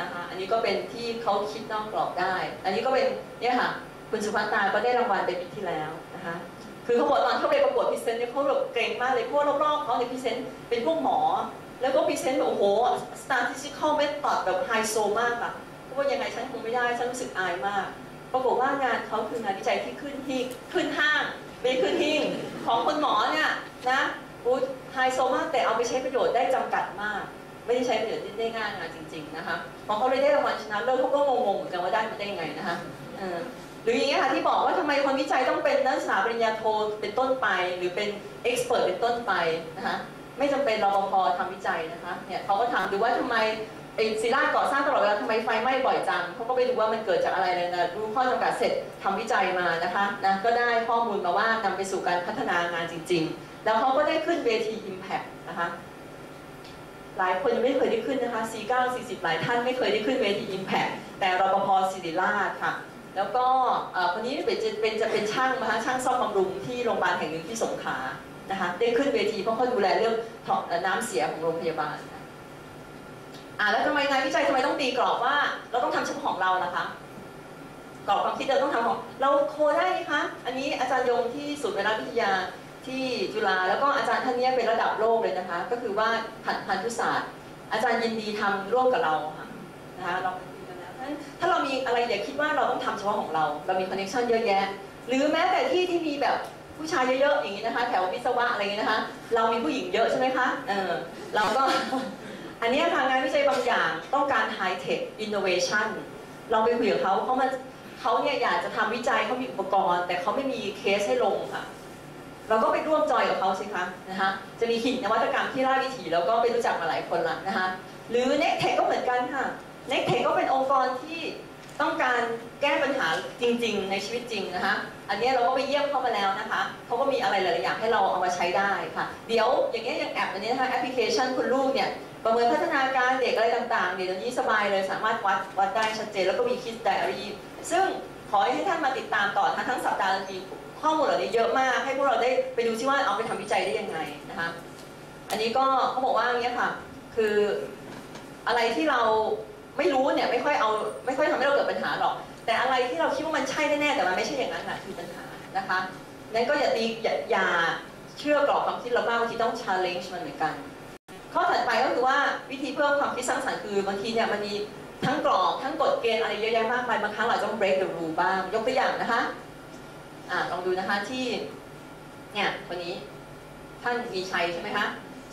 Speaker 1: นะคะอันนี้ก็เป็นที่เขาคิดนอกกรอบได้ อันนี้ก็เป็นเนี่ยค่ะคุณสุภัตตาก็ได้รางวัลไปปีที่แล้วนะคะคือเขาบอกตอนเข้าไปประกวด present เนี่ยเขาแบบเก่งมากเลยเพราะรอบๆเขาในย present เป็นพวกหมอ แล้วก็ present แบบโอ้โห statistical method แบบไฮโซมากอะเพราะว่ายังไงฉันคงไม่ได้ฉันรู้สึกอายมากปรากฏว่างานเขาคืองานวิจัยที่ขึ้นที่ขึ้นห้างไม่ขึ้นหิ้งของคุณหมอเนี่ยนะ อู้ไฮโซมากแต่เอาไปใช้ประโยชน์ได้จำกัดมาก ไม่ได้ใช้ประโยชน์ได้ง่ายงานจริง ๆนะคะพอเขาเลยได้รางวัลชนะเลิศเขาก็งงๆเหมือนกันว่าได้มาได้ยังไงนะคะหรืออย่างเงี้ยค่ะที่บอกว่าทำไมคนวิจัยต้องเป็นนักศึกษาปริญญาโทเป็นต้นไป หรือเป็นเอ็กซ์เพรสเป็นต้นไปนะคะไม่จำเป็นรปภทำวิจัยนะคะเนี่ยเขาก็ถามดูว่าทำไมไอ้ศิลาก่อสร้างตลอดเวลาทำไมไฟไหม้บ่อยจังเขาก็ไปดูว่ามันเกิดจากอะไรเลยนะรู้ข้อจำกัดเสร็จทำวิจัยมานะคะนะก็ได้ข้อมูลมาว่านำไปสู่การพัฒนางานจริง ๆ แล้วเขาก็ได้ขึ้นเวที Impact นะคะหลายคนยังไม่เคยได้ขึ้นนะคะ C9 40 หลายท่านไม่เคยได้ขึ้นเวที Impact แต่รปภศิริราชค่ะ แล้วก็คนนี้เป็นจะเป็นจะเป็นช่างนะคะช่างซ่อมบำรุงที่โรงพยาบาลแห่งหนึ่งที่สงขลานะคะได้ขึ้นเวทีเพราะเขาดูแลเรื่องท่อน้ำเสียของโรงพยาบาลอ่าแล้วทำไมงานวิจัยทำไมต้องตีกรอบว่า เราต้องทำเฉพาะของเราล่ะคะกรอบความคิดเราต้องทำของเราโคได้ไหมคะ อันนี้อาจารย์ยงที่ศูนย์ไวรัสวิทยา ที่จุฬาแล้วก็อาจารย์ท่านนี้เป็นระดับโลกเลยนะคะ ก็คือว่าพันพันธุศาสตร์ อาจารย์ยินดีทำร่วมกับเราค่ะนะคะเราไปคุยกันแล้วเพราะฉะนั้นถ้าเรามีอะไรอย่าคิดว่าเราต้องทำเฉพาะของเรา เรามี connection เยอะแยะ หรือแม้แต่ที่ที่มีแบบผู้ชายเยอะๆอย่างนี้นะคะ แถววิศวะอะไรอย่างนี้นะคะ เรามีผู้หญิงเยอะใช่ไหมคะเออเราก็อันนี้ทางงานวิจัยบางอย่างต้องการ high-tech innovation เราไปคุยกับเขาเขามาเขาเนี่ยอยากจะทำวิจัยเขามีอุปกรณ์ แต่เขาไม่มีเคสให้ลงค่ะ เราก็ไปร่วมจอยกับเขาสิคะนะคะจะมีหินนวัตกรรมที่ราชวิถีแล้วก็ไปรู้จักมาหลายคนละนะคะหรือ n e c t e c h ก็เหมือนกันค่ะ n e c t e c h ก็เป็นองค์กรที่ต้องการแก้ปัญหาจริง ๆ ในชีวิตจริงนะคะอันนี้เราก็ไปเยี่ยมเข้ามาแล้วนะคะเขาก็มีอะไรหลายๆอย่างให้เราเอามาใช้ได้ค่ะเดี๋ยวอย่างเงี้ยอย่างแอปอันนี้นะคะแอปพลิเคชันคุณลูกเนี่ยประเมินพัฒนาการเด็กอะไรต่างๆเดี๋ยวนี้สบายเลยสามารถวัดวัดได้ชัดเจนแล้วก็มี KidDiary ซึ่งขอให้ท่านมาติดตามต่อนะคะทั้งสัปดาห์ละที ข้อมูลเหล่านี้เยอะมากให้พวกเราได้ไปดูซิว่าเอาไปทำวิจัยได้ยังไงนะคะอันนี้ก็เขาบอกว่าอย่างเงี้ยค่ะคืออะไรที่เราไม่รู้เนี่ยไม่ค่อยเอาไม่ค่อยทำให้เราเกิดปัญหาหรอก แต่อะไรที่เราคิดว่ามันใช่แน่แต่มันไม่ใช่อย่างนั้นนะคือปัญหานะคะนั้นก็อย่าตีอย่าอย่าเชื่อกรอบความคิดเรามากบางทีต้อง challenge มันเหมือนกัน ข้อถัดไปก็คือว่าวิธีเพิ่มความคิดสร้างสรรค์คือบางทีเนี่ยมันมีทั้งกรอบทั้งกฎเกณฑ์อะไรเยอะแยะมากมายบางครั้งเราต้อง break the rule บ้างยกตัวอย่างนะคะ อ่าลองดูนะคะที่เนี่ยคนนี้ท่านมีชัยใช่ไหมคะ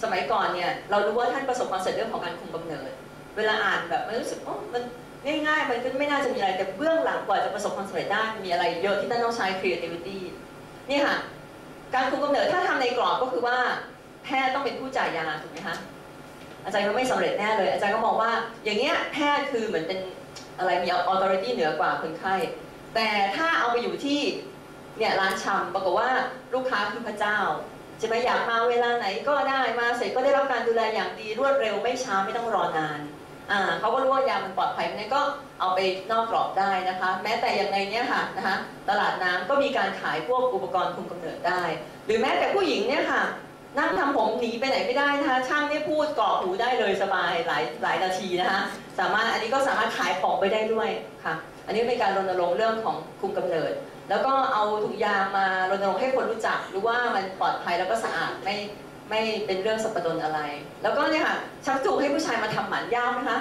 Speaker 1: สมัยก่อนเนี่ยเรารู้ว่าท่านประสบความสำเร็จเรื่องของการคุมกำเนิด เวลาอ่านแบบมันรู้สึกมันง่ายๆมันก็ไม่น่าจะมีอะไรแต่เบื้องหลังกว่าจะประสบความสำเร็จได้มีอะไรเยอะที่ท่านต้องใช้ creativity นี่ค่ะการคุมกำเนิดถ้าทำในกรอบก็คือว่าแพทย์ต้องเป็นผู้จ่ายยาถูกไหมคะอาจารย์ก็ไม่สำเร็จแน่เลย อาจารย์ก็มองว่าอย่างเงี้ยแพทย์คือเหมือนเป็นอะไรมี authority เหนือกว่าคนไข้ แต่ถ้าเอาไปอยู่ที่ เนี่ยร้านชำปรากฏว่าลูกค้าคือพระเจ้าจะไปอยากมาเวลาไหนก็ได้มาเสร็จก็ได้รับการดูแลอย่างดีรวดเร็วไม่ช้าไม่ต้องรอนานอ่าเขาก็รู้ว่ายามันปลอดภัยนั้นก็เอาไปนอกกรอบได้นะคะ แม้แต่อย่างในเนี้ยค่ะนะคะตลาดน้ำก็มีการขายพวกอุปกรณ์คุมกำเนิดได้ หรือแม้แต่ผู้หญิงเนี่ยค่ะ นั่งทำผมหนีไปไหนไม่ได้นะคะช่างเนี่ยพูดเกรอกหูได้เลยสบายหลายหลายนาทีนะคะสามารถอันนี้ก็สามารถขายของไปได้ด้วยค่ะ อันนี้เป็นการรณรงค์เรื่องของคุมกำเนิด แล้วก็เอาถุงยางมารณรงค์ให้คนรู้จักรู้ว่ามันปลอดภัยแล้วก็สะอาดไม่ไม่เป็นเรื่องสัปดนอะไร แล้วก็เนี่ยค่ะชักจูงให้ผู้ชายมาทำหมันยากไหมคะ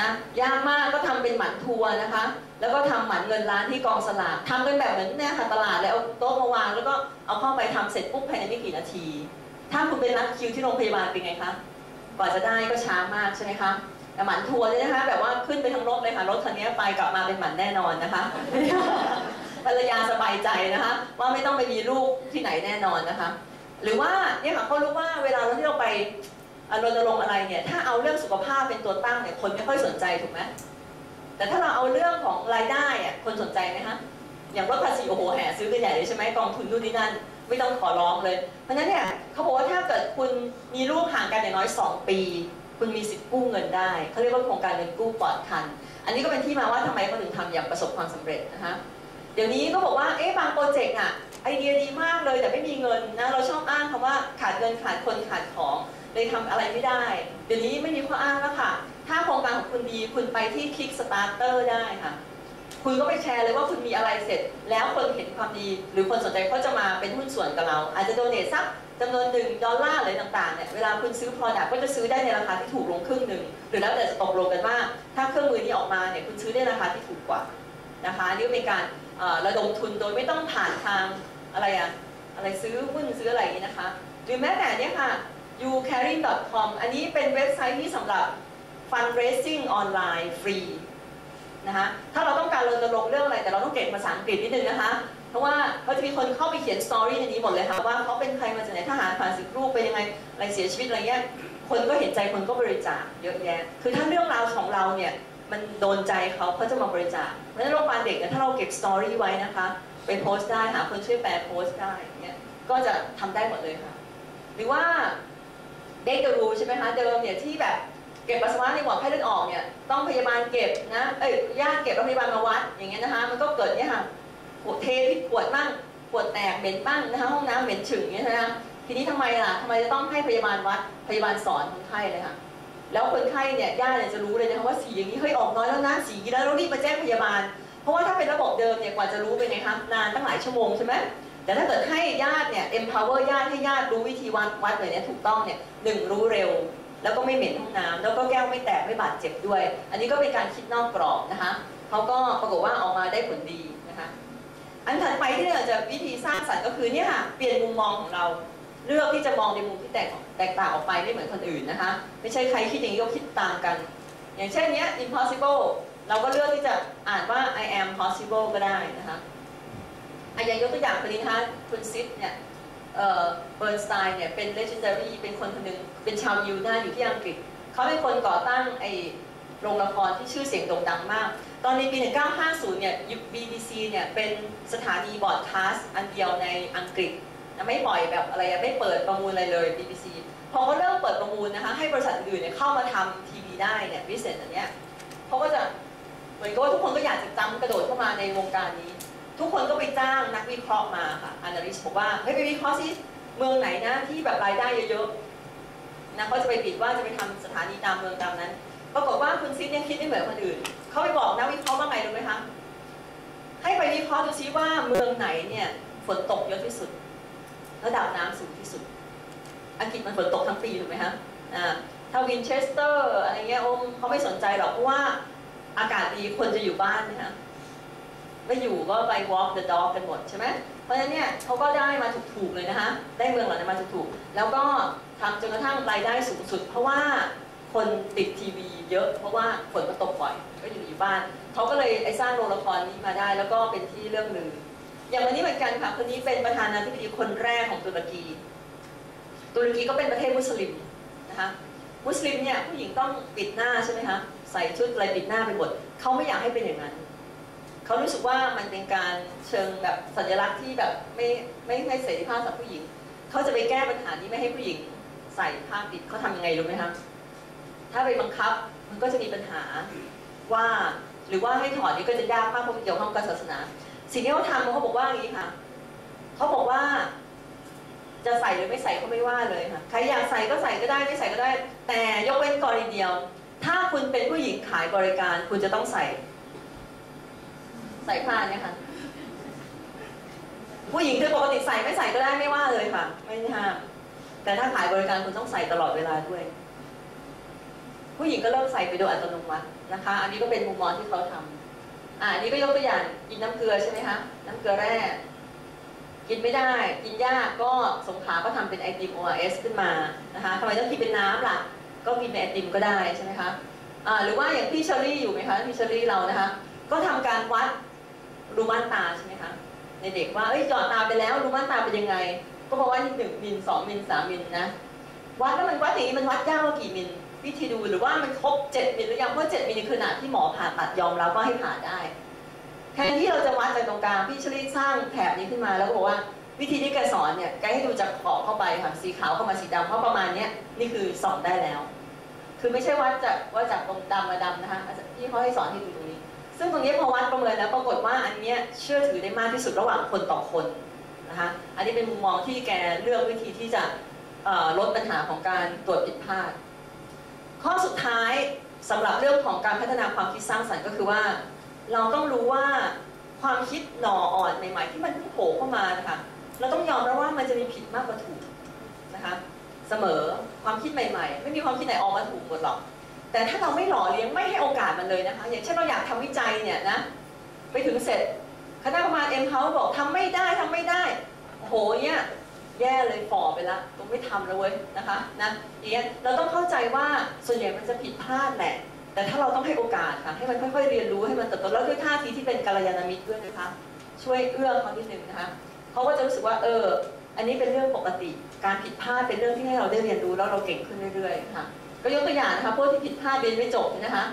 Speaker 1: นะยากมากก็ทำเป็นหมันทัวร์นะคะ แล้วก็ทำหมันเงินล้านที่กองสลากทำกันแบบเหมือนเนี่ยค่ะตลาดเลยเอาโต๊ะมาวางแล้วก็เอาเข้าไปทำเสร็จปุ๊บภายในไม่กี่นาที ถ้าคุณเป็นนัดคิวที่โรงพยาบาลเป็นไงคะกว่าจะได้ก็ช้ามากใช่ไหมคะแต่หมันทัวร์เนี่ยนะคะแบบว่าขึ้นไปทั้งรถเลยค่ะรถคันนี้ไปกลับมาเป็นหมันแน่นอนนะคะภรรยาสบายใจนะคะ ว่าไม่ต้องไปมีลูกที่ไหนแน่นอนนะคะ หรือว่าเนี่ยค่ะเขารู้ว่าเวลาเราที่เราไปอะรณรงค์อะไรเนี่ยถ้าเอาเรื่องสุขภาพเป็นตัวตั้งเนี่ยคนไม่ค่อยสนใจถูกไหมแต่ถ้าเราเอาเรื่องของรายได้อะคนสนใจไหมคะอย่างลดภาษีโอ้โหแห่ซื้อกันใหญ่เลยใช่ไหมกองทุนนู่นนี่นั่น ไม่ต้องขอร้องเลย เพราะฉะนั้นเนี่ยเขาบอกว่าถ้าเกิดคุณมีลูกห่างกันอย่างน้อย 2 ปี คุณมีสิทธิ์กู้เงินได้เขาเรียกว่าโครงการเงินกู้ปลอดคัน อันนี้ก็เป็นที่มาว่าทำไมเขาถึงทำอย่างประสบความสำเร็จนะคะเดี๋ยวนี้ก็บอกว่าเอ๊ะบางโปรเจกต์อะไอเดียดีมากเลยแต่ไม่มีเงินนะเราชอบอ้างคำว่าขาดเงินขาดคนขาดของเลยทำอะไรไม่ได้ เดี๋ยวนี้ไม่มีข้ออ้างแล้วค่ะ ถ้าโครงการของคุณดีคุณไปที่ Kickstarter ได้ค่ะ คุณก็ไปแชร์เลยว่าคุณมีอะไรเสร็จ แล้วคนเห็นความดี หรือคนสนใจเขาจะมาเป็นหุ้นส่วนกับเรา อาจจะโดเนทสักจำนวนหนึ่งดอลลาร์อะไรต่างๆเนี่ยเวลาคุณซื้อ Product ก็จะซื้อได้ในราคาที่ถูกลงครึ่งหนึ่งหรือแล้วแต่จะตกลงกันว่า ถ้าเครื่องมือนี้ออกมาเนี่ยคุณซื้อได้ราคาที่ถูกกว่านะคะนี่เป็นการระดมทุนโดยไม่ต้องผ่านทางอะไรอะอะไรซื้อหุ้นซื้ออะไรนี้นะคะหรือแม้แต่เนี้ยค่ะ youcaring.com อันนี้เป็นเว็บไซต์ที่สำหรับ fundraising ออนไลน์ฟรี นะคะถ้าเราต้องการรณรงค์เรื่องอะไรแต่เราต้องเก่งภาษาอังกฤษนิดนึงนะคะ เพราะว่าเขาจะมีคนเข้าไปเขียน story ในนี้หมดเลยค่ะว่าเขาเป็นใครมาจากไหนทหารผ่านศึกรูปเป็นยังไงอะไรเสียชีวิตอะไรเงี้ยคนก็เห็นใจคนก็บริจาคเยอะแยะ คือถ้าเรื่องราวของเราเนี่ยมันโดนใจเขาเขาจะมาบริจาคเพราะฉะนั้นโรงพยาบาลเด็กเนี่ยถ้าเราเก็บ story ไว้นะคะไปโพสต์ได้หาคนช่วยแปลโพสต์ได้เนี่ยก็จะทำได้หมดเลยค่ะ หรือว่าเด็กเดรูใช่ไหมคะเดิมเนี่ยที่แบบ เก็บปัสสาวะในหลอดไข้เลือดออกเนี่ยต้องพยาบาลเก็บนะเอ้ยญาติเก็บแล้วพยาบาลมาวัดอย่างเงี้ยนะคะมันก็เกิดเนี่ยค่ะขวดเทพิษขวดบ้างขวดแตกเหม็นบ้างนะคะห้องน้ำเหม็นฉึงเนี่ยนะคะทีนี้ทำไมล่ะทำไมจะต้องให้พยาบาลวัดพยาบาลสอนคนไข้เลยค่ะแล้วคนไข้เนี่ยญาติเนี่ยจะรู้เลยนะคะว่าสีอย่างนี้เฮ้ยออกน้อยแล้วนะสีแล้วรีบมาแจ้งพยาบาล เพราะว่าถ้าเป็นระบบเดิมเนี่ยกว่าจะรู้เป็นไงคะนานตั้งหลายชั่วโมงใช่ไหมแต่ถ้าเกิดให้ญาติเนี่ย empower ญาติให้ญาติรู้วิธีวัดวัดเลยเนี่ยถูกต้องเนี่ยหนึ่งรู้เร็ว แล้วก็ไม่เหม็นห้องน้ำแล้วก็แก้วไม่แตกไม่บาดเจ็บด้วย อันนี้ก็เป็นการคิดนอกกรอบนะคะเขาก็ปรากฏว่าออกมาได้ผลดีนะคะอันถัดไปที่เราจะวิธีสร้างสรรค์ก็คือเนี่ยค่ะเปลี่ยนมุมมองของเราเลือกที่จะมองในมุมที่แตกแตกต่างออกไปไม่เหมือนคนอื่นนะคะ ไม่ใช่ใครคิดอย่างนี้ก็คิดตามกัน อย่างเช่นเนี้ย impossible เราก็เลือกที่จะอ่านว่า I am possible ก็ได้นะคะอะอย่างยกตัวอย่างคนนี้นะคะคุณซิดเนี่ย เอ่อเบิร์นสไตน์เนี่ยเป็น legendary เป็นคนคนหนึ่งเป็นชาวยิวนะอยู่ที่อังกฤษ เขาเป็นคนก่อตั้งไอ้โรงละครที่ชื่อเสียงโด่งดังมาก ตอนในปี 1950 เนี่ย BBC เนี่ยเป็นสถานีบอร์ดคาสต์อันเดียวในอังกฤษ ไม่ปล่อยแบบอะไรไม่เปิดประมูลอะไรเลย BBC พอเขาเริ่มเปิดประมูลนะคะให้บริษัทอื่นเนี่ยเข้ามาทำทีวีได้เนี่ยวิเศษอันเนี้ยเขาก็จะเหมือนกับว่าทุกคนก็อยากจะจำกระโดดเข้ามาในวงการนี้ ทุกคนก็ไปจ้างนักวิเคราะห์มาค่ะอนาลิสบอกว่าเฮ้ยไปวิเคราะห์สิเมืองไหนนะที่แบบรายได้เยอะๆนะเขาจะไปปิดว่าจะไปทำสถานีตามเมืองตามนั้น ปรากฏว่าคุณซิดเนี่ยคิดไม่เหมือนคนอื่น เขาไปบอกนักวิเคราะห์ว่าไงรู้ไหมคะ ให้ไปวิเคราะห์ดูซิว่าเมืองไหนเนี่ยฝนตกเยอะที่สุด ระดับน้ำสูงที่สุด อังกฤษมันฝนตกทั้งปีถูกไหมคะอ่าถ้าวินเชสเตอร์อะไรเงี้ยโอมเขาไม่สนใจหรอกเพราะว่าอากาศดีคนจะอยู่บ้านนะคะ ไม่อยู่ก็ไป walk the dog กันหมดใช่ไหมเพราะฉะนั้นเนี่ยเขาก็ได้มาถูกๆเลยนะคะ ได้เมืองเหล่านั้นมาถูกๆ แล้วก็ทำจนกระทั่งรายได้สูงสุด เพราะว่าคนติดทีวีเยอะ เพราะว่าฝนมันตกบ่อย ก็อยู่อยู่บ้าน เขาก็เลยไอ้สร้างโรงละครนี้มาได้ แล้วก็เป็นที่เรื่องลืออย่างวันนี้เหมือนกันค่ะ คนนี้เป็นประธานาธิบดีคนแรกของตุรกี ตุรกีก็เป็นประเทศมุสลิมนะคะ มุสลิมเนี่ยผู้หญิงต้องปิดหน้าใช่ไหมคะ ใส่ชุดอะไรปิดหน้าไปหมด เขาไม่อยากให้เป็นอย่างนั้น เขารู้สึกว่ามันเป็นการเชิงแบบสัญลักษณ์ที่แบบไม่ไม่ให้เสรีภาพสำหรับผู้หญิง เขาจะไปแก้ปัญหานี้ไม่ให้ผู้หญิงใส่ผ้าปิดเขาทำยังไงรู้ไหมคะถ้าไปบังคับมันก็จะมีปัญหาว่าหรือว่าให้ถอดนี่ก็จะยากมากเพราะมันเกี่ยวข้องกับศาสนา สิ่งที่เขาทำเขาบอกว่าอย่างนี้ค่ะเขาบอกว่า จะใส่หรือไม่ใส่เขาไม่ว่าเลยค่ะใครอยากใส่ก็ใส่ก็ได้ไม่ใส่ก็ได้ แต่ยกเว้นกรณีเดียว ถ้าคุณเป็นผู้หญิงขายบริการคุณจะต้องใส่ ใส่ผ้าเนี่ยค่ะผู้หญิงคือปกติใส่ไม่ใส่ก็ได้ไม่ว่าเลยค่ะ ไม่ห้ามแต่ถ้าขายบริการคุณต้องใส่ตลอดเวลาด้วย ผู้หญิงก็เริ่มใส่ไปโดยอัตโนมัตินะคะ อันนี้ก็เป็นมุมมองที่เขาทำอ่านี่ก็ยกตัวอย่างกินน้ำเกลือใช่ไหมคะน้ำเกลือแร่กินไม่ได้ กินยากก็สงขาก็ทำเป็นไอติม ORS ขึ้นมานะคะทำไมต้องกินเป็นน้ำล่ะ ก็กินเป็นไอติมก็ได้ใช่ไหมคะอ่าหรือว่าอย่างพี่เชอรี่อยู่ไหมคะพี่เชอรี่เรานะคะ ก็ทำการวัด รูม่านตาใช่ไหมคะในเด็กว่าเอ้ยจอดตาไปแล้วรูม่านตาเป็นยังไง ก็บอกว่าหนึ่งมิลสองมิลสามมิลนะวัดแล้วมันวัดอย่างนี้มันวัดยากว่ากี่มิลวิธีดูหรือว่ามันครบ7มิลหรือยังเพราะ7มิลนี่คือขนาดที่หมอผ่าตัดยอมรับว่าให้ผ่าได้แทนที่เราจะวัดจากตรงกลางพี่ชลีสร้างแถบนี้ขึ้นมาแล้วก็บอกว่าวิธีที่แกสอนเนี่ยแกให้ดูจากขอบเข้าไปค่ะสีขาวเข้ามาสีดำเพราะประมาณเนี้ยนี่คือสองได้แล้ว คือไม่ใช่วัดจากว่าจากตรงดำมาดำนะคะที่เขาให้สอนให้ดู ซึ่งตรงนี้พอวัดประเมินแล้วปรากฏว่าอันนี้เชื่อถือได้มากที่สุดระหว่างคนต่อคนนะคะอันนี้เป็นมุมมองที่แกเลือกวิธีที่จะลดปัญหาของการตรวจผิดพลาด ข้อสุดท้ายสำหรับเรื่องของการพัฒนาความคิดสร้างสรรค์ก็คือว่า เราต้องรู้ว่าความคิดหน่ออ่อนใหม่ ๆ ที่มันเพิ่งโผล่เข้ามานะคะเราต้องยอมรับว่ามันจะมีผิดมากกว่าถูกนะคะเสมอความคิดใหม่ ๆ ไม่มีความคิดไหนออกมาถูกหมดหรอก แต่ถ้าเราไม่หล่อเลี้ยงไม่ให้โอกาสมันเลยนะคะ อย่างเช่นเราอยากทำวิจัยเนี่ยนะ ไปถึงเสร็จคณะกรรมการเอ็มเฮาบอกทำไม่ได้ทำไม่ได้โอ้โหเนี่ยแย่เลยฝ่อไปละต้องไม่ทำแล้วเว้ยนะคะนะอย่างเงี้ยเราต้องเข้าใจว่าส่วนใหญ่มันจะผิดพลาดแหละ แต่ถ้าเราต้องให้โอกาสค่ะให้มันค่อยๆเรียนรู้ให้มันเติบโตแล้วด้วยท่าทีที่เป็นกัลยาณมิตรด้วยนะคะ ช่วยเอื้อเขานิดนึงนะคะเขาก็จะรู้สึกว่าเออ อันนี้เป็นเรื่องปกติ การผิดพลาดเป็นเรื่องที่ให้เราได้เรียนรู้แล้วเราเก่งขึ้นเรื่อยๆค่ะ ก็ยกตัวอย่างนะคะพวกที่ผิดพลาดเรียนไม่จบนะคะ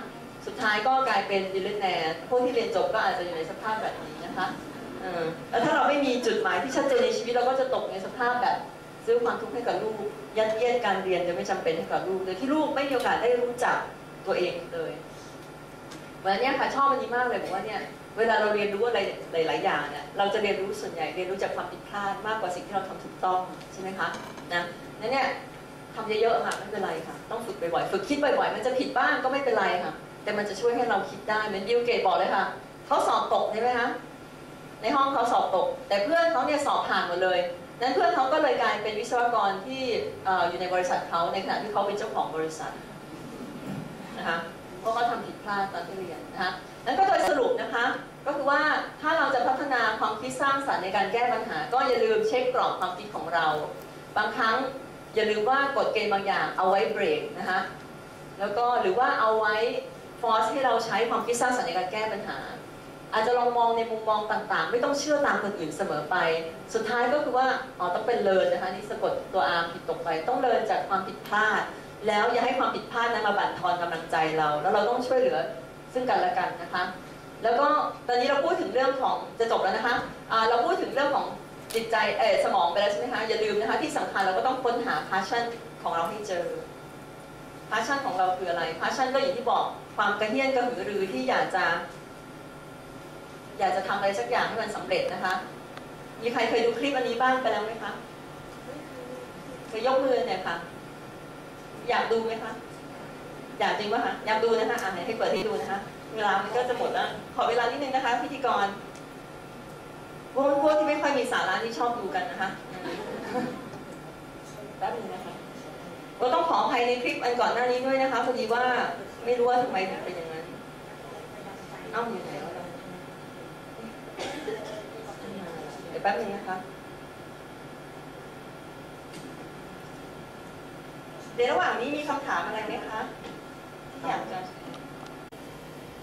Speaker 1: สุดท้ายก็กลายเป็นดิลเลนแนร์พวกที่เรียนจบก็อาจจะอยู่ในสภาพแบบนี้นะคะเออแล้วถ้าเราไม่มีจุดหมายที่ชัดเจนในชีวิตเราก็จะตกในสภาพแบบซื้อความทุกข์ให้กับลูกยัดเยียดการเรียนโดยไม่จำเป็นให้กับลูกโดยที่ลูกไม่มีโอกาสได้รู้จักตัวเองเลยวันนี้ค่ะชอบอันนี้มากเลยบอกว่าเนี่ยเวลาเราเรียนรู้อะไรหลาย ๆ อย่างเนี่ยเราจะเรียนรู้ส่วนใหญ่เรียนรู้จากความผิดพลาดมากกว่าสิ่งที่เราทำถูกต้องใช่ไหมคะนะนั่นเนี่ย ทำเยอะๆค่ะไม่เป็นไรค่ะ ต้องฝึกบ่อยๆฝึกคิดบ่อยๆ มันจะผิดบ้างก็ไม่เป็นไรค่ะ แต่มันจะช่วยให้เราคิดได้เหมือนบิลเกตบอกเลยค่ะเขาสอบตกใช่ไหมคะในห้องเขาสอบตก แต่เพื่อนเขาเนี่ยสอบผ่านหมดเลยนั้นเพื่อนเขาก็เลยกลายเป็นวิศวกรที่อออยู่ในบริษัทเขาในขณะที่เขาเป็นเจ้าของบริษัทนะคะเพราะเขาทำผิดพลาดตอนที่เรียนนะคะนั้นก็โดยสรุปนะคะ ก็คือว่าถ้าเราจะพัฒนาความคิดสร้างสรรค์ในการแก้ปัญหา ก็อย่าลืมเช็คกรอบความคิดของเรา บางครั้ง อย่าลืมว่ากฎเกณฑ์บางอย่างเอาไว้เบรกนะคะแล้วก็หรือว่าเอาไว้ฟอร์สให้เราใช้ความคิดสร้างสรรค์ในการแก้ปัญหา อาจจะลองมองในมุมมองต่างๆ ไม่ต้องเชื่อตามคนอื่นเสมอไป สุดท้ายก็คือว่าอ๋อต้องเป็นเลินนะคะนี่สะกดตัวอาผิดตกไปต้องเลินจากความผิดพลาด แล้วอย่าให้ความผิดพลาดนั้นมาบั่นทอนกำลังใจเรา แล้วเราต้องช่วยเหลือซึ่งกันและกันนะคะ แล้วก็ตอนนี้เราพูดถึงเรื่องของจะจบแล้วนะคะอ่าเราพูดถึงเรื่องของ จิตใจเออสมองไปแล้วใช่ไหมคะอย่าลืมนะคะที่สำคัญเราก็ต้องค้นหา passion ของเราให้เจอ passion ของเราคืออะไร passion ก็อย่างที่บอกความกระเฮี้ยนกระหือรือที่อยากจะ อยากจะทำอะไรสักอย่างให้มันสำเร็จนะคะ มีใครเคยดูคลิปอันนี้บ้างไปแล้วไหมคะเคยยกมือเนี่ยค่ะ อยากดูไหมคะอยากจริงป่ะคะอยากดูนะคะอะให้เปิดให้ดูนะคะ เวลามันก็จะหมดแล้ว ขอเวลานิดนึงนะคะ พิธีกร พวกพวกที่ไม่ค่อยมีสาระที่ชอบดูกันนะคะแป๊บนึงนะคะก็ต้องขออภัยในคลิปอันก่อนหน้านี้ด้วยนะคะพอดีว่าไม่รู้ว่าทำไมถึงเป็นอย่างนั้นเอ้าอยู่ไหนแล้วะเดี๋ยวแป๊บนึงนะคะเดี๋ยวระหว่างนี้มีคำถามอะไรไหมคะที่อยากจะ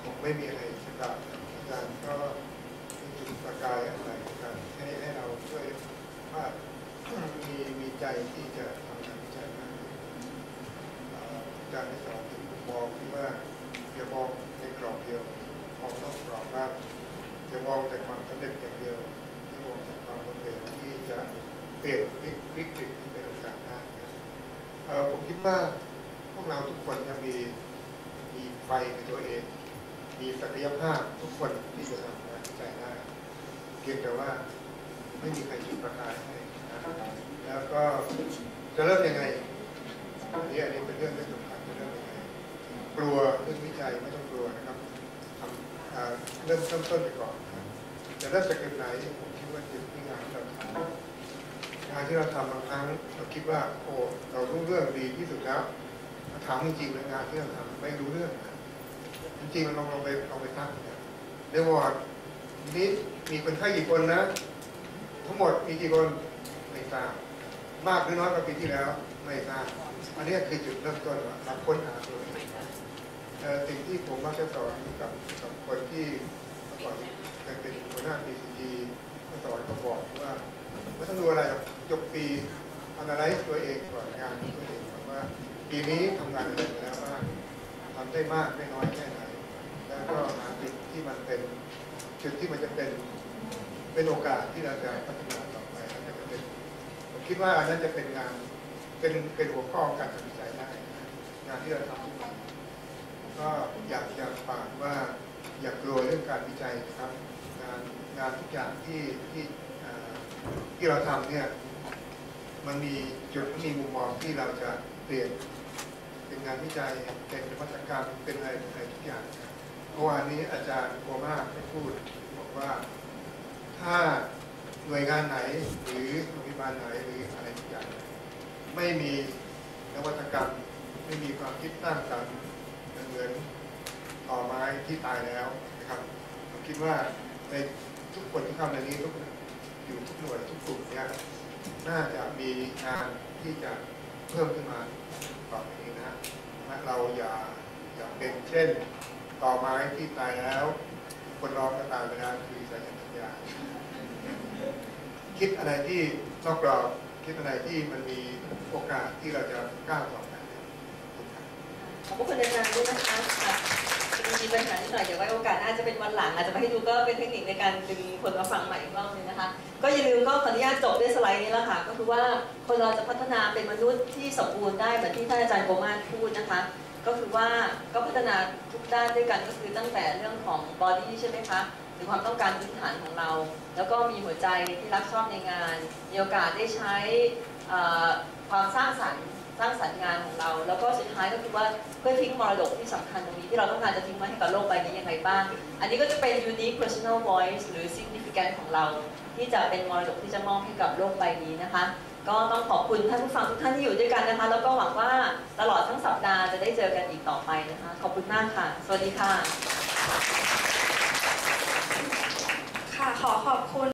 Speaker 4: ผมไม่มีอะไรสำหรับอาจารย์ก็มีประกายอะไรกันให้ให้เราช่วย ว่ามีมีใจที่จะทำงานวิจัยมากขึ้นเอ่ออาจารย์ได้สอนถึงมุมมองที่ว่าอย่ามองในกรอบเดียวมองนอกกรอบบ้างอย่ามองแต่ความสำเร็จอย่างเดียวที่มองแต่ความล้มเหลวที่จะเปลี่ยนวิวิกฤตที่เป็นโอกาสได้นะผมคิดว่าพวกเราทุกคนจะมีมีไฟในตัวเอง มีศักยภาพทุกคนที่จะทำงานวิจัยได้เพียงแต่ว่า ไม่มีใครจุดประกายให้นะแล้วก็จะเริ่มยังไงอันนี้อันนี้เป็นเรื่องที่สำคัญจะเริ่มยังไงกลัวเรื่องวิจัยไม่ต้องกลัวนะครับทำเริ่มต้นต้นไปก่อนนะครับจะเริ่มจากจุดไหนผมคิดว่าจุดที่งานที่เราทำงานที่เราทำบางครั้งเราคิดว่าโอ้เรารู้เรื่องดีที่สุดแล้วถามจริงๆงานที่เราทำไม่รู้เรื่องนะจริงๆเราลองไปลองไปตั้งเนี่ยในวอร์ดนี้มีคนไข้กี่คนนะ ทั้งหมดมีกี่คนไม่ทราบมากหรือน้อยกว่าปีที่แล้วไม่ทราบอันนี้คือจุดเริ่มต้นว่าเราค้นหาตัวเองสิ่งที่ผมมักจะสอนกับกับคนที่เมื่อก่อนเคยเป็นหัวหน้า PCG ก็สอนก็บอกว่าไม่ต้องดูอะไรหรอกจบปีอันอะไรตัวเองก่อนงานตัวเองก่อนว่าปีนี้ทำงานอะไรมาแล้วบ้างทำได้มากได้น้อยแค่ไหนแล้วก็หาจุดที่มันเป็นจุดที่มันจะเป็น เป็นโอกาสที่เราจะพัฒนาต่อไปจะเป็นผมคิดว่าอันนั้นจะเป็นงานเป็นเป็นหัวข้อของการตัดสินใจได้งานที่เราทำทุกวันก็อยากจะฝากว่าอย่ากลัวเรื่องการวิจัยนะครับ งานงานทุกอย่างที่ที่ที่เราทำเนี่ยมันมีจุดมีมุมมองที่เราจะเปลี่ยนเป็นงานวิจัยเป็นนวัตกรรมเป็นอะไรอะไรทุกอย่างครับเมื่อวานนี้อาจารย์โกมาได้พูดบอกว่า ถ้าหน่วยงานไหนหรือโรงพยาบาลไหนหรืออะไรทุกอย่างไม่มีนวัตกรรม ไม่มีความคิดสร้างสรรค์เหมือนต่อไม้ที่ตายแล้วนะครับผมคิดว่าในทุกคนที่ทำในนี้ทุกอยู่ทุกหน่วยทุกกลุ่มเนี่ยน่าจะมีงานที่จะเพิ่มขึ้นมาต่อไปนี้นะนะเราอย่าอย่าเป็นเช่น ต่อไม้ที่ตายแล้ว คนรองก็ตายไปแล้วคือสายันสัญญา คิดอะไรที่นอกกรอบคิดอะไรที่มันมีโอกาสที่เราจะก้าวต่อไป
Speaker 1: ขอบพระคุณอาจารย์ด้วยนะคะค่ะมีปัญหานิดหน่อยเดี๋ยวไว้โอกาสน้าจะเป็นวันหลังอาจจะมาให้ดูก็เป็นเทคนิคในการดึงคนมาฟังใหม่อีกรอบนึงนะคะ ก็อย่าลืมก็ขออนุญาตจบด้วยสไลด์นี้แล้วค่ะ ก็คือว่าคนเราจะพัฒนาเป็นมนุษย์ที่สมบูรณ์ได้เหมือนที่ท่านอาจารย์โกมานพูดนะคะ ก็คือว่าก็พัฒนาทุกด้านด้วยกันก็คือตั้งแต่เรื่องของบอดี้ใช่ไหมคะ หรือความต้องการพื้นฐานของเรา แล้วก็มีหัวใจที่รักชอบในงาน มีโอกาสได้ใช้ความสร้างสรรค์สร้างสรรค์งานของเรา แล้วก็สุดท้ายก็คือว่าเพื่อทิ้งมรดกที่สำคัญตรงนี้ที่เราต้องการจะทิ้งไว้ให้กับโลกใบนี้ยังไงบ้าง อันนี้ก็จะเป็น unique personal voice หรือ significant ของเรา ที่จะเป็นมรดกที่จะมอบให้กับโลกใบนี้นะคะ ก็ต้องขอบคุณท่านผู้ฟังทุกท่านที่อยู่ด้วยกันนะคะ แล้วก็หวังว่าตลอดทั้งสัปดาห์จะได้เจอกันอีกต่อไปนะคะ ขอบคุณมากค่ะ สวัสดีค่ะ
Speaker 3: ค่ะขอขอบคุณ